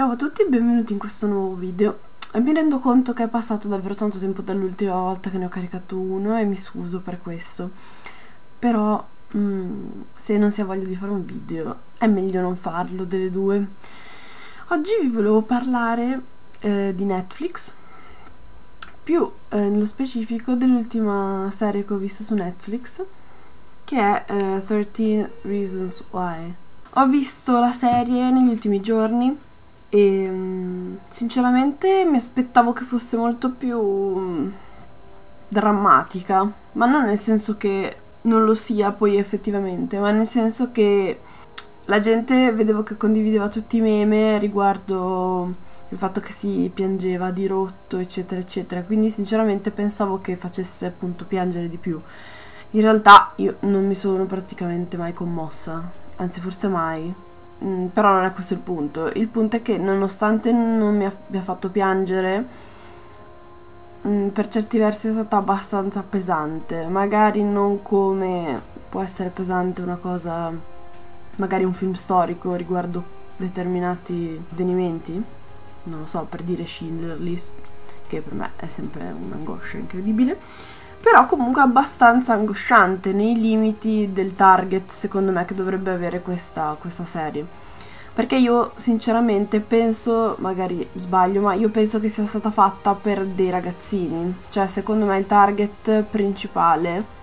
Ciao a tutti e benvenuti in questo nuovo video. Mi rendo conto che è passato davvero tanto tempo dall'ultima volta che ne ho caricato uno e mi scuso per questo. Però mm, se non si ha voglia di fare un video è meglio non farlo delle due. Oggi vi volevo parlare eh, di Netflix, più eh, nello specifico dell'ultima serie che ho visto su Netflix, che è eh, 13 Reasons Why. Ho visto la serie negli ultimi giorni e mm, sinceramente mi aspettavo che fosse molto più mm, drammatica, ma non nel senso che non lo sia poi effettivamente, ma nel senso che la gente vedevo che condivideva tutti i meme riguardo il fatto che si piangeva di rotto, eccetera, eccetera. Quindi sinceramente pensavo che facesse appunto piangere di più. In realtà io non mi sono praticamente mai commossa, anzi forse mai. Mm, però non è questo il punto. Il punto è che nonostante non mi abbia fatto piangere, mm, per certi versi è stata abbastanza pesante. Magari non come può essere pesante una cosa, magari un film storico riguardo determinati avvenimenti. Non lo so, per dire Schindler List, che per me è sempre un'angoscia incredibile però comunque abbastanza angosciante nei limiti del target secondo me che dovrebbe avere questa, questa serie. Perché io sinceramente penso, magari sbaglio, ma io penso che sia stata fatta per dei ragazzini, cioè secondo me il target principale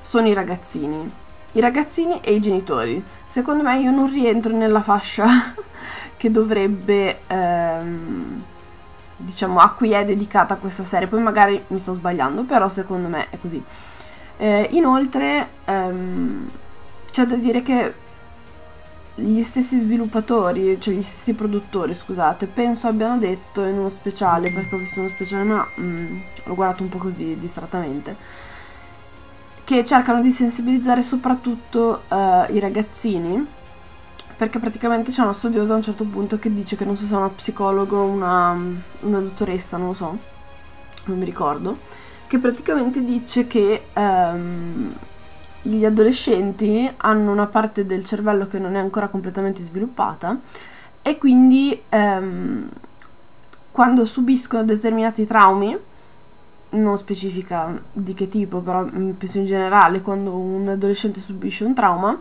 sono i ragazzini, i ragazzini e i genitori. Secondo me io non rientro nella fascia che dovrebbe ehm, diciamo, a cui è dedicata questa serie. Poi magari mi sto sbagliando, però secondo me è così. Eh, inoltre ehm, c'è da dire che gli stessi sviluppatori, cioè gli stessi produttori, scusate, penso abbiano detto in uno speciale, perché ho visto uno speciale ma mm, l'ho guardato un po' così distrattamente, che cercano di sensibilizzare soprattutto uh, i ragazzini perché praticamente c'è una studiosa a un certo punto che dice che non so se è una psicologo o una, una dottoressa, non lo so, non mi ricordo, che praticamente dice che um, gli adolescenti hanno una parte del cervello che non è ancora completamente sviluppata e quindi um, quando subiscono determinati traumi, non specifica di che tipo, però mm, penso in generale, quando un adolescente subisce un trauma,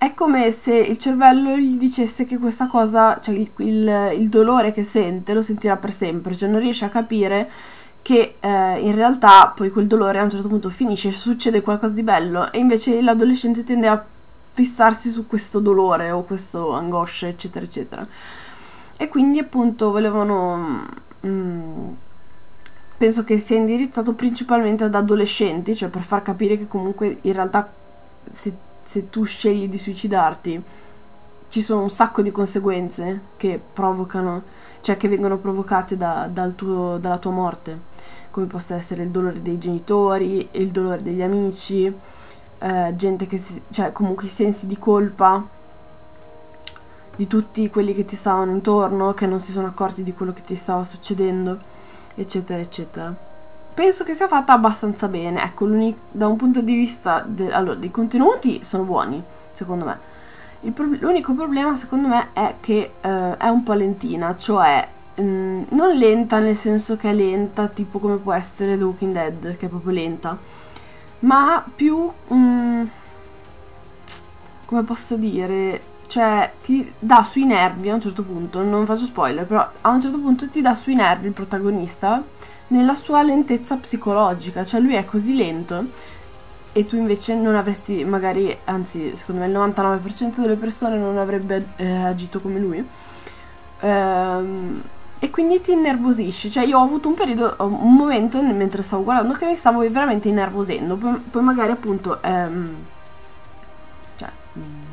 è come se il cervello gli dicesse che questa cosa, cioè il, il, il dolore che sente, lo sentirà per sempre, cioè non riesce a capire che eh, in realtà poi quel dolore a un certo punto finisce, succede qualcosa di bello e invece l'adolescente tende a fissarsi su questo dolore o questo angoscia, eccetera, eccetera. E quindi appunto volevano... Mm, penso che sia indirizzato principalmente ad adolescenti, cioè per far capire che comunque in realtà si se tu scegli di suicidarti, ci sono un sacco di conseguenze che provocano, cioè che vengono provocate da, dal tuo, dalla tua morte, come possa essere il dolore dei genitori, il dolore degli amici, eh, gente che si, cioè comunque i sensi di colpa di tutti quelli che ti stavano intorno, che non si sono accorti di quello che ti stava succedendo, eccetera, eccetera penso che sia fatta abbastanza bene. Ecco, da un punto di vista de- allora, dei contenuti sono buoni, secondo me. Pro- l'unico problema, secondo me, è che uh, è un po' lentina, cioè mh, mm, non lenta nel senso che è lenta, tipo come può essere The Walking Dead, che è proprio lenta, ma più mh, mm, come posso dire, cioè ti dà sui nervi a un certo punto, non faccio spoiler, però a un certo punto ti dà sui nervi il protagonista nella sua lentezza psicologica, cioè lui è così lento e tu invece non avresti magari, anzi secondo me il 99% delle persone non avrebbe eh, agito come lui. Ehm, e quindi ti innervosisci, cioè io ho avuto un periodo, un momento mentre stavo guardando che mi stavo veramente innervosendo, poi, poi magari appunto, ehm, cioè, mm,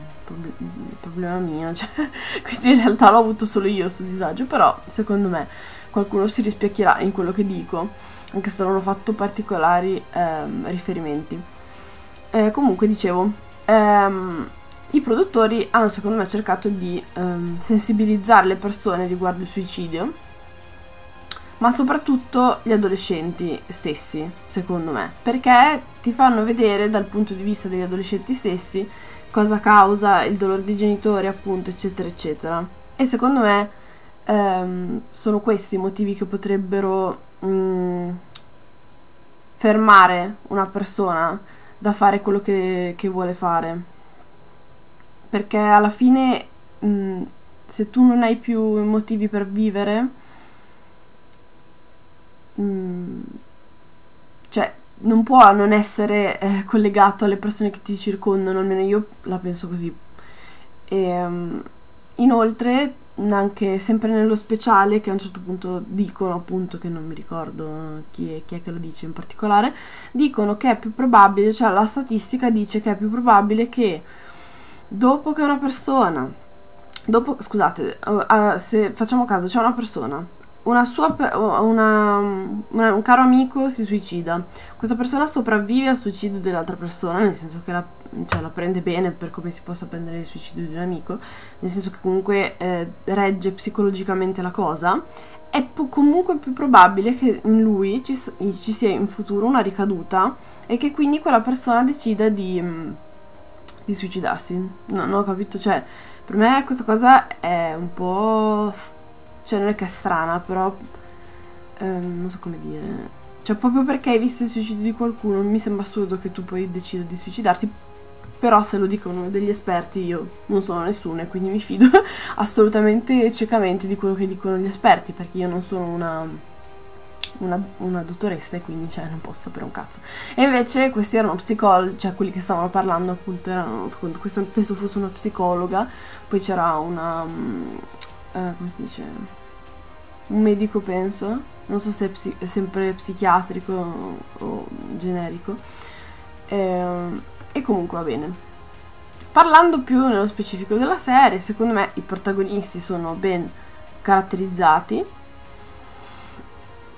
problema mio, cioè, quindi in realtà l'ho avuto solo io sto disagio, però secondo me qualcuno si rispecchierà in quello che dico, anche se non ho fatto particolari ehm, riferimenti. Eh, comunque dicevo, ehm, i produttori hanno secondo me cercato di ehm, sensibilizzare le persone riguardo il suicidio, ma soprattutto gli adolescenti stessi, secondo me, perché ti fanno vedere dal punto di vista degli adolescenti stessi cosa causa il dolore dei genitori, appunto, eccetera, eccetera. E secondo me ehm, sono questi i motivi che potrebbero mh, mm, fermare una persona da fare quello che, che vuole fare. Perché alla fine, mh, mm, se tu non hai più motivi per vivere, mm, cioè non può non essere eh, collegato alle persone che ti circondano, almeno io la penso così. E, um, inoltre, anche sempre nello speciale, che a un certo punto dicono, appunto, che non mi ricordo chi è, chi è che lo dice in particolare, dicono che è più probabile, cioè la statistica dice che è più probabile che dopo che una persona, dopo, scusate, uh, uh, se facciamo caso, c'è una persona una sua, una, una, un caro amico si suicida. Questa persona sopravvive al suicidio dell'altra persona, nel senso che la, cioè, la, prende bene per come si possa prendere il suicidio di un amico, nel senso che comunque eh, regge psicologicamente la cosa. È po- comunque più probabile che in lui ci, ci, sia in futuro una ricaduta e che quindi quella persona decida di, di suicidarsi. No, non ho capito, cioè, per me questa cosa è un po' Cioè, non è che è strana, però... Ehm, non so come dire... Cioè, proprio perché hai visto il suicidio di qualcuno, mi sembra assurdo che tu poi decida di suicidarti. Però se lo dicono degli esperti, io non sono nessuno e quindi mi fido assolutamente ciecamente di quello che dicono gli esperti, perché io non sono una, una, una dottoressa e quindi cioè, non posso sapere un cazzo. E invece questi erano psicologi, cioè quelli che stavano parlando appunto erano, questa penso fosse una psicologa, poi c'era una, eh, come si dice, un medico penso, non so se è, psi- sempre psichiatrico o, generico, eh, e comunque va bene. Parlando più nello specifico della serie, secondo me i protagonisti sono ben caratterizzati,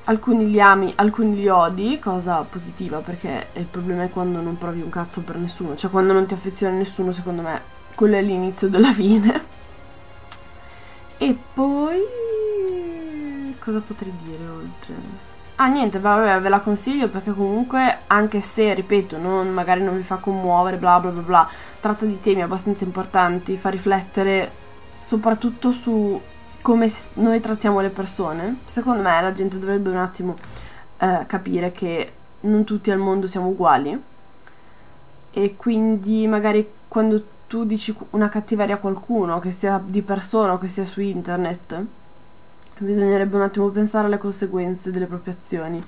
alcuni li ami, alcuni li odi, cosa positiva perché il problema è quando non provi un cazzo per nessuno, cioè quando non ti affeziona nessuno, secondo me quello è l'inizio della fine. E poi... cosa potrei dire oltre? Ah niente, vabbè, ve la consiglio perché comunque, anche se, ripeto, non, magari non vi fa commuovere, bla bla bla bla, tratta di temi abbastanza importanti, fa riflettere soprattutto su come noi trattiamo le persone. Secondo me la gente dovrebbe un attimo eh, capire che non tutti al mondo siamo uguali e quindi magari quando tu dici una cattiveria a qualcuno, che sia di persona o che sia su internet, bisognerebbe un attimo pensare alle conseguenze delle proprie azioni.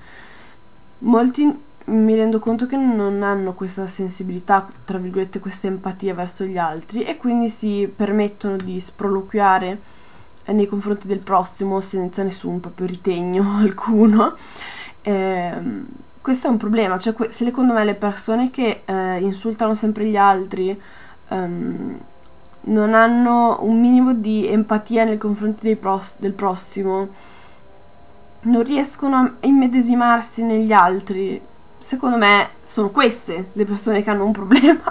Molti mi rendo conto che non hanno questa sensibilità, tra virgolette, questa empatia verso gli altri e quindi si permettono di sproloquiare nei confronti del prossimo senza nessun proprio ritegno alcuno. Eh, questo è un problema, cioè secondo me le persone che eh, insultano sempre gli altri um, non hanno un minimo di empatia nei confronti pros- del prossimo, non riescono a immedesimarsi negli altri. Secondo me sono queste le persone che hanno un problema,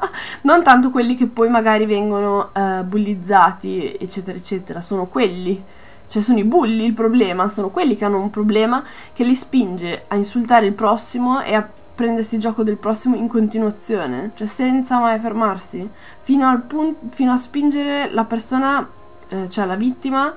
non tanto quelli che poi magari vengono uh, bullizzati, eccetera, eccetera. Sono quelli, cioè sono i bulli il problema, sono quelli che hanno un problema che li spinge a insultare il prossimo e a prendersi gioco del prossimo in continuazione, cioè senza mai fermarsi, fino, al punto, fino a spingere la persona, eh, cioè la vittima,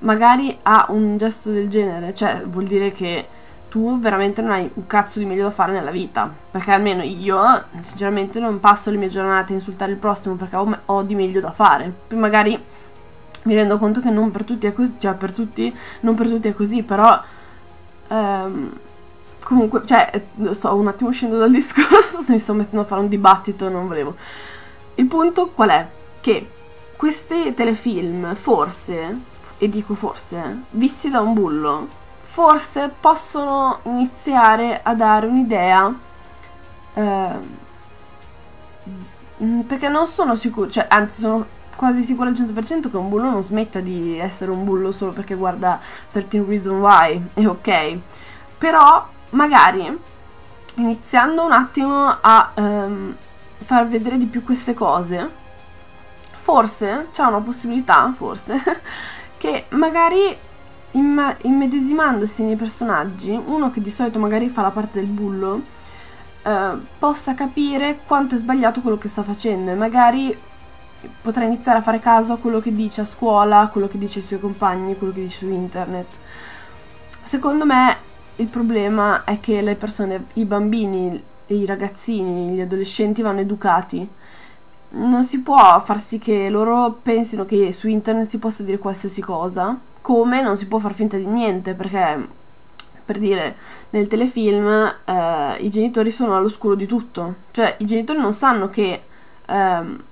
magari a un gesto del genere, cioè vuol dire che tu veramente non hai un cazzo di meglio da fare nella vita, perché almeno io sinceramente non passo le mie giornate a insultare il prossimo perché ho, ho di meglio da fare, poi magari mi rendo conto che non per tutti è così, cioè per tutti, non per tutti è così, però... Ehm, comunque, cioè, sto un attimo uscendo dal discorso, mi sto mettendo a fare un dibattito, non volevo. Il punto qual è? Che questi telefilm, forse, e dico forse, visti da un bullo, forse possono iniziare a dare un'idea. Eh, perché non sono sicuro, cioè, anzi, sono quasi sicuro al 100% che un bullo non smetta di essere un bullo solo perché guarda 13 Reasons Why, è ok. Però magari iniziando un attimo a um, far vedere di più queste cose, forse c'è una possibilità, forse, che magari imm- immedesimandosi nei personaggi, uno che di solito magari fa la parte del bullo, uh, possa capire quanto è sbagliato quello che sta facendo e magari potrà iniziare a fare caso a quello che dice a scuola, a quello che dice ai suoi compagni, a quello che dice su internet. Secondo me il problema è che le persone, i bambini, i ragazzini, gli adolescenti vanno educati. Non si può far sì che loro pensino che su internet si possa dire qualsiasi cosa, come non si può far finta di niente, perché per dire nel telefilm eh, i genitori sono all'oscuro di tutto, cioè i genitori non sanno che ehm,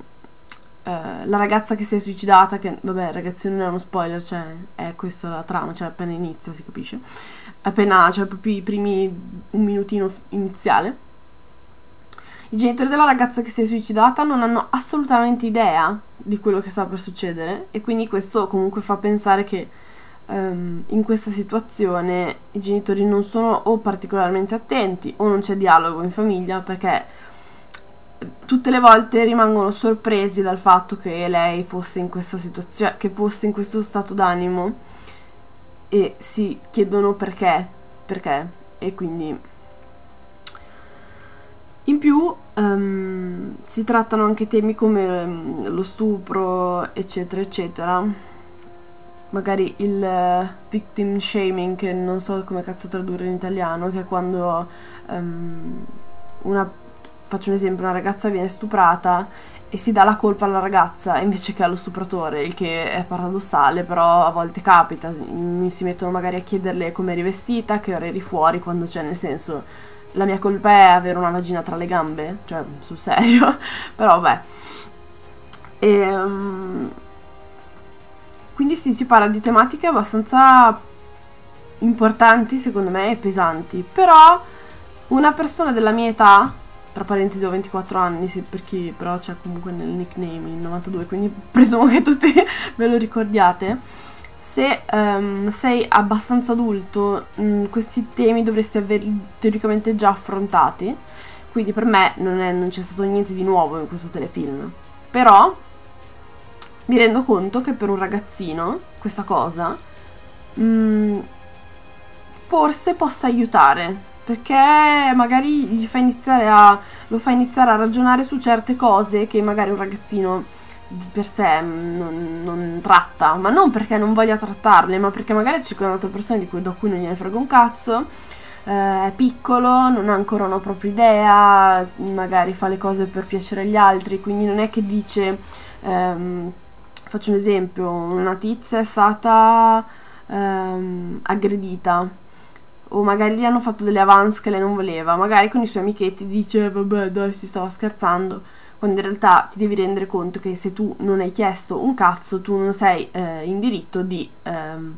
eh, la ragazza che si è suicidata, che vabbè ragazzi non è uno spoiler, cioè è questa la trama, cioè appena inizia si capisce, appena, cioè proprio i primi un minutino iniziale. I genitori della ragazza che si è suicidata non hanno assolutamente idea di quello che sta per succedere e quindi questo comunque fa pensare che um, in questa situazione i genitori non sono o particolarmente attenti o non c'è dialogo in famiglia perché tutte le volte rimangono sorpresi dal fatto che lei fosse in questa situazione, che fosse in questo stato d'animo e si chiedono perché, perché. E quindi in più um, si trattano anche temi come um, lo stupro eccetera eccetera. Magari il uh, victim shaming che non so come cazzo tradurre in italiano che è quando um, una faccio un esempio, una ragazza viene stuprata e si dà la colpa alla ragazza invece che allo stupratore, il che è paradossale, però a volte capita, mi si mettono magari a chiederle come eri vestita, che ora eri fuori, quando c'è nel senso la mia colpa è avere una vagina tra le gambe, cioè sul serio, però vabbè. E, um, quindi sì, si parla di tematiche abbastanza importanti secondo me e pesanti, però una persona della mia età tra parentesi ho 24 anni, sì, per chi però c'è comunque nel nickname il 92, quindi presumo che tutti ve lo ricordiate. Se um, sei abbastanza adulto, mh, mm, questi temi dovresti averli teoricamente già affrontati, quindi per me non, è, non c'è stato niente di nuovo in questo telefilm. Però mi rendo conto che per un ragazzino questa cosa mh, mm, forse possa aiutare perché magari fa a, lo fa iniziare a ragionare su certe cose che magari un ragazzino di per sé non, non tratta, ma non perché non voglia trattarle, ma perché magari ci sono altre persone di cui, da cui non gliene frega un cazzo, eh, è piccolo, non ha ancora una propria idea, magari fa le cose per piacere agli altri, quindi non è che dice, ehm, faccio un esempio, una tizia è stata ehm, aggredita o magari gli hanno fatto delle avance che lei non voleva, magari con i suoi amichetti dice vabbè dai si stava scherzando, quando in realtà ti devi rendere conto che se tu non hai chiesto un cazzo tu non sei eh, in diritto di ehm,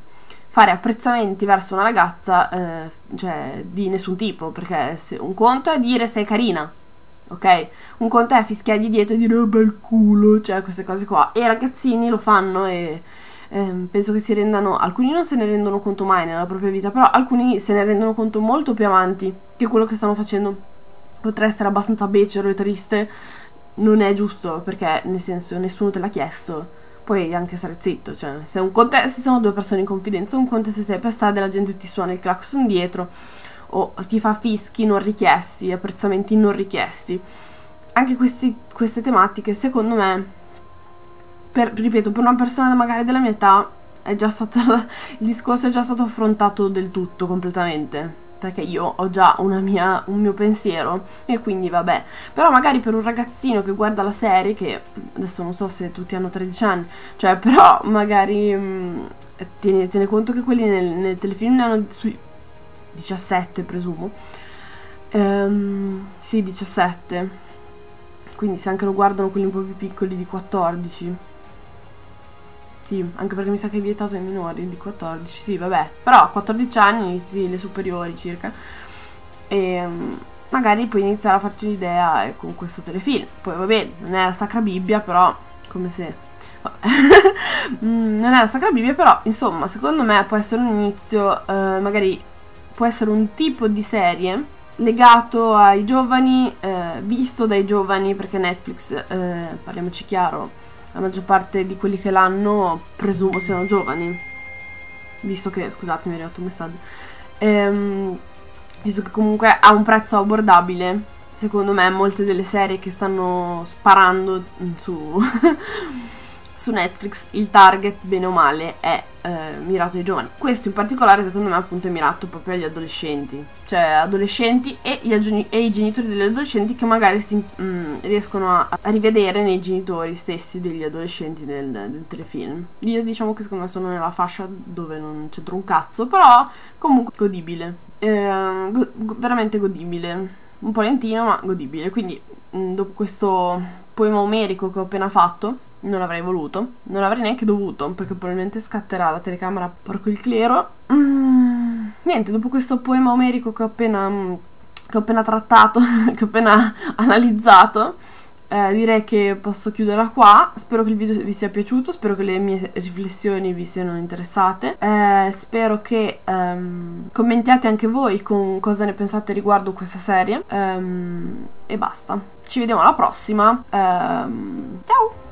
fare apprezzamenti verso una ragazza eh, cioè di nessun tipo, perché un conto è dire sei carina, ok? Un conto è fischiargli dietro e dire oh, bel culo, cioè queste cose qua, e i ragazzini lo fanno e eh, penso che si rendano, alcuni non se ne rendono conto mai nella propria vita, però alcuni se ne rendono conto molto più avanti che quello che stanno facendo potrà essere abbastanza becero e triste, non è giusto perché nel senso nessuno te l'ha chiesto. Puoi anche stare zitto, cioè se, un conte- se sono due persone in confidenza, un conto se sei per strada e la gente ti suona il clacson dietro o ti fa fischi non richiesti, apprezzamenti non richiesti. Anche questi, queste tematiche, secondo me, per, ripeto, per una persona magari della mia età è già stato, il discorso è già stato affrontato del tutto, completamente. Perché io ho già mia, un mio pensiero e quindi vabbè. Però magari per un ragazzino che guarda la serie, che adesso non so se tutti hanno 13 anni, cioè però magari mh, mm, tiene, tiene, conto che quelli nel, nel telefilm ne hanno sui 17 presumo. Um, sì, 17. Quindi se anche lo guardano quelli un po' più piccoli di 14 sì, anche perché mi sa che è vietato ai minori di 14, sì, vabbè. Però a 14 anni, sì, le superiori circa. E um, magari puoi iniziare a farti un'idea eh, con questo telefilm. Poi vabbè, non è la Sacra Bibbia, però come se... mm, non è la Sacra Bibbia, però insomma, secondo me può essere un inizio, eh, magari può essere un tipo di serie legato ai giovani, eh, visto dai giovani, perché Netflix, eh, parliamoci chiaro, la maggior parte di quelli che l'hanno presumo siano giovani. Visto che, scusate, mi è arrivato un messaggio. Ehm, visto che comunque ha un prezzo abbordabile, secondo me molte delle serie che stanno sparando su, su Netflix il target bene o male è eh, mirato ai giovani. Questo in particolare secondo me appunto è mirato proprio agli adolescenti, cioè adolescenti e, gli, e i genitori degli adolescenti che magari si, mm, riescono a, a, rivedere nei genitori stessi degli adolescenti del, del, telefilm. Io diciamo che secondo me sono nella fascia dove non c'entro un cazzo, però comunque godibile. Eh, go- veramente godibile. Un po' lentino ma godibile. Quindi mm, dopo questo poema omerico che ho appena fatto non avrei voluto, non avrei neanche dovuto, perché probabilmente scatterà la telecamera porco il clero. Mm, niente, dopo questo poema omerico che ho appena, che ho appena trattato, che ho appena analizzato, eh, direi che posso chiuderla qua. Spero che il video vi sia piaciuto, spero che le mie riflessioni vi siano interessate. Eh, spero che ehm, commentiate anche voi con cosa ne pensate riguardo questa serie. Ehm, e basta. Ci vediamo alla prossima. Ehm, ciao!